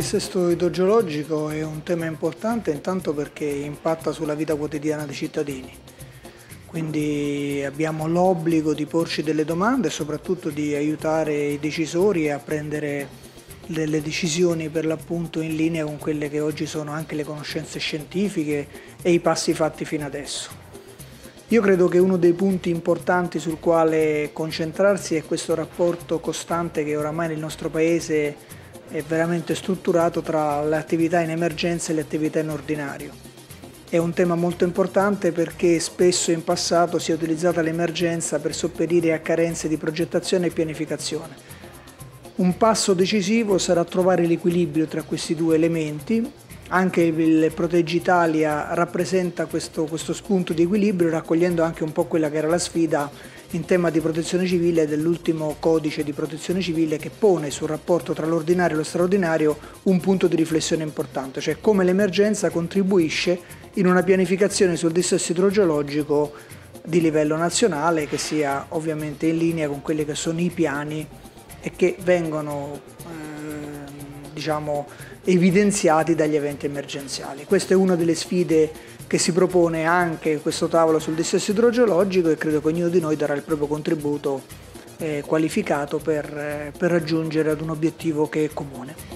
dissesto idrogeologico è un tema importante intanto perché impatta sulla vita quotidiana dei cittadini. Quindi abbiamo l'obbligo di porci delle domande e soprattutto di aiutare i decisori a prendere delle decisioni per l'appunto in linea con quelle che oggi sono anche le conoscenze scientifiche e i passi fatti fino adesso. Io credo che uno dei punti importanti sul quale concentrarsi è questo rapporto costante che oramai nel nostro Paese è veramente strutturato tra le attività in emergenza e le attività in ordinario. È un tema molto importante perché spesso in passato si è utilizzata l'emergenza per sopperire a carenze di progettazione e pianificazione. Un passo decisivo sarà trovare l'equilibrio tra questi due elementi. Anche il Proteggi Italia rappresenta questo, questo spunto di equilibrio raccogliendo anche un po' quella che era la sfida in tema di protezione civile dell'ultimo codice di protezione civile che pone sul rapporto tra l'ordinario e lo straordinario un punto di riflessione importante, cioè come l'emergenza contribuisce in una pianificazione sul dissesto idrogeologico di livello nazionale che sia ovviamente in linea con quelli che sono i piani e che vengono eh, diciamo, evidenziati dagli eventi emergenziali. Questa è una delle sfide che si propone anche questo tavolo sul dissesto idrogeologico e credo che ognuno di noi darà il proprio contributo eh, qualificato per, eh, per raggiungere ad un obiettivo che è comune.